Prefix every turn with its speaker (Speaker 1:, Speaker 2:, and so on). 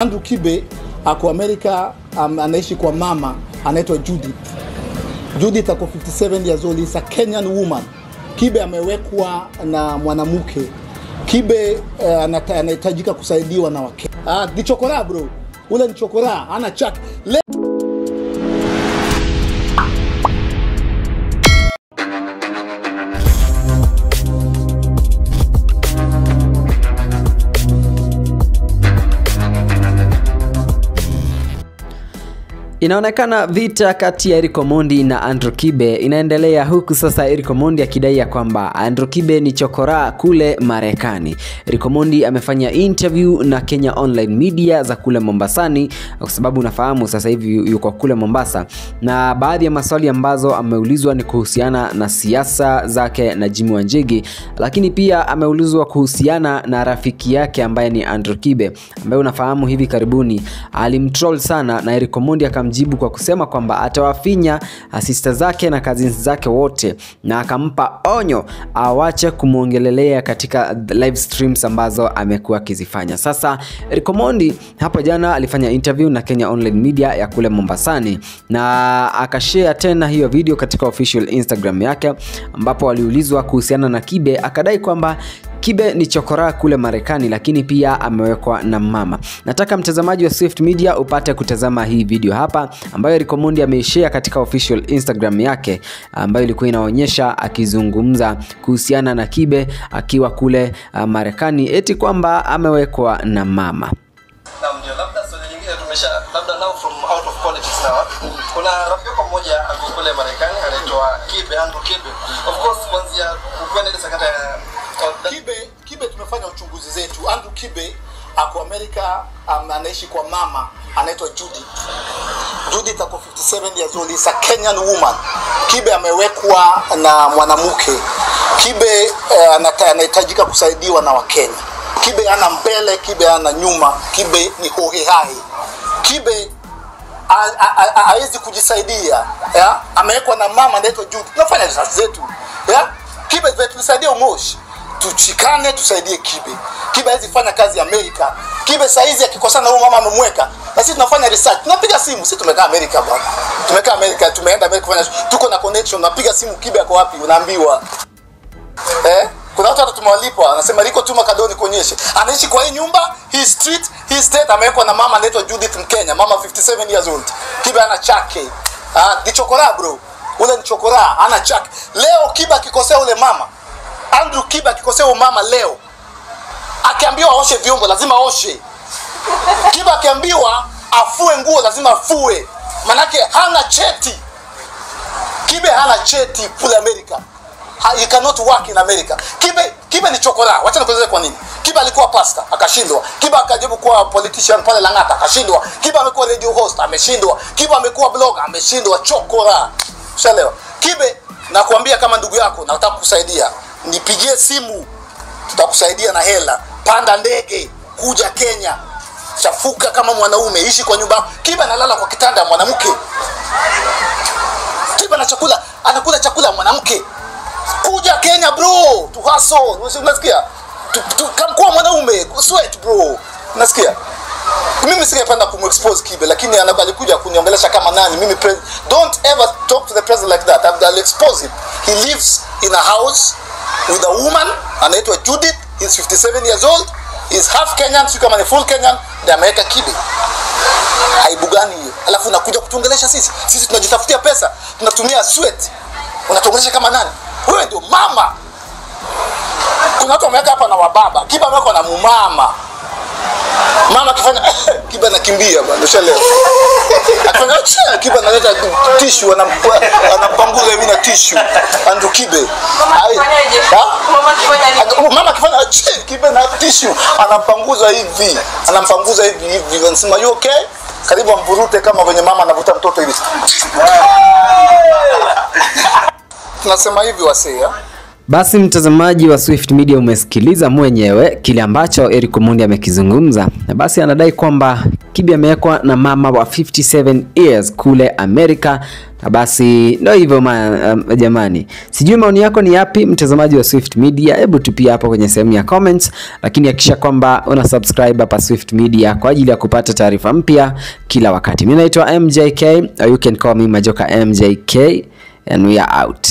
Speaker 1: Andrew Kibe ako Amerika, um, anaishi kwa mama anaitwa Judith. Judith ako 57 years old, is a Kenyan woman. Kibe amewekwa na mwanamke. Kibe uh, anahitajika kusaidiwa na wake. Ah, ni chokora bro. Ule ni chokora, ana chak.
Speaker 2: Inaonekana vita kati ya Eric Omondi na Andrew Kibe inaendelea huku sasa Eric Omondi akidai ya kwamba Andrew Kibe ni chokora kule Marekani. Eric Omondi amefanya interview na Kenya Online Media za kule Mombasani kwa sababu unafahamu sasa hivi yuko kule Mombasa, na baadhi ya maswali ambazo ameulizwa ni kuhusiana na siasa zake na Jimmy Wanjigi, lakini pia ameulizwa kuhusiana na rafiki yake ambaye ni Andrew Kibe ambaye unafahamu hivi karibuni alimtroll sana na Eric Omondi akamjibu kwa kusema kwamba atawafinya asista zake na cousins zake wote, na akampa onyo awache kumwongelelea katika live streams ambazo amekuwa akizifanya. Sasa Rico Mondi hapo jana alifanya interview na Kenya Online Media ya kule Mombasani na akashare tena hiyo video katika official Instagram yake ambapo aliulizwa kuhusiana na Kibe akadai kwamba Kibe ni chokora kule Marekani, lakini pia amewekwa na mama. Nataka mtazamaji wa Swift Media upate kutazama hii video hapa ambayo Rico Mondi ameishare katika official Instagram yake ambayo ilikuwa inaonyesha akizungumza kuhusiana na Kibe akiwa kule uh, Marekani eti kwamba amewekwa na mama.
Speaker 3: Kuna rafiki yako mmoja ako kule Marekani anaitwa Kibe Andrew Kibe. Of course kuanzia kukwenda ile sakata ya
Speaker 1: tumefanya uchunguzi zetu. Andrew Kibe ako Amerika, um, anaishi kwa mama anaitwa Judith. Judith ako 57 years old, is a Kenyan woman. Kibe amewekwa na mwanamke. Kibe uh, anahitajika kusaidiwa na Wakenya. Kibe ana mbele, Kibe ana nyuma, Kibe ni hohehahe. Kibe awezi ha- ha- hawezi kujisaidia ya? amewekwa na mama anaitwa Judith. Tunafanya research zetu ya? Kibe tulisaidia Umoshi, tushikane tusaidie Kibe. Kibe hawezi fanya kazi Amerika. Kibe saizi akikosana na huyu mama amemweka, na sisi tunafanya research, tunapiga simu. Sisi tumekaa Amerika bwana, tumekaa Amerika, tumeenda Amerika kufanya, tuko na connection, napiga simu, Kibe ako wapi, unaambiwa eh? Kuna watu hata tumewalipa, anasema liko tuma kadoni kuonyeshe. Anaishi kwa hii nyumba, hii street, hii state amewekwa na mama anaitwa Judith Mkenya, mama 57 years old. Kiba ana chake. Ah, ni chokora bro. Ule ni chokora, ana chake. Leo Kiba akikosea ule mama. Andrew Kiba akikosea umama mama leo. Akiambiwa aoshe vyombo lazima aoshe. Kiba akiambiwa afue nguo lazima afue. Manake hana cheti. Kibe hana cheti kule Amerika. Ha- you cannot work in America. Kibe Kibe ni chokora. Wacha nikueleze kwa nini. Kibe alikuwa pastor akashindwa. Kibe akajibu kuwa politician pale Lang'ata akashindwa. Kibe amekuwa radio host ameshindwa. Kibe amekuwa blogger ameshindwa. Chokora. Ushaelewa? Kibe nakwambia kama ndugu yako na nataka kukusaidia. Nipigie simu. Tutakusaidia na hela. Panda ndege kuja Kenya. Chafuka kama mwanaume, ishi kwa nyumba. Kiba analala kwa kitanda mwanamke. Kiba na chakula anakula chakula mwanamke. Kuja Kenya bro, to hustle. Unasikia? Tu, tu, kama kuwa mwanaume, sweat bro. Unasikia? Mimi singependa kumexpose Kibe lakini alikuja kuniongelesha kama nani. Mimi don't ever talk to the president like that. I'll expose him. He lives in a house with a woman anaitwa Judith. He's 57 years old. He's half Kenyan, si kama ni full Kenyan. Ndio ameweka Kibe aibu gani hiyo? Alafu unakuja kutuongelesha sisi, sisi tunajitafutia pesa, tunatumia sweat, unatuongelesha kama nani? Wewe ndio mama. Kuna watu wameweka hapa na wababa, Kiba amewekwa na mumama. Mama akifanya Kiba nakimbia bwana, ushaelewa? Akifanya "Che", Kiba analeta tissue, anampa- anampanguza hivi na tissue. andu Kibe. Mama akifanya "Che", kiba na tissue anampanguza hivi, anampanguza hivi hivi, anasema you okay? Karibu amvurute kama venye mama anavuta mtoto hivi. Tunasema hivi wasee?
Speaker 2: Basi mtazamaji wa Swift Media umesikiliza mwenyewe kile ambacho Eric Omondi amekizungumza, basi anadai kwamba Kibi amewekwa na mama wa 57 years kule Amerika. Na basi ndio hivyo um, jamani, sijui maoni yako ni yapi, mtazamaji wa Swift Media? Hebu tupia hapo kwenye sehemu ya comments, lakini hakikisha kwamba una subscribe hapa Swift Media kwa ajili ya kupata taarifa mpya kila wakati. Mimi naitwa MJK, you can call me Majoka MJK and we are out.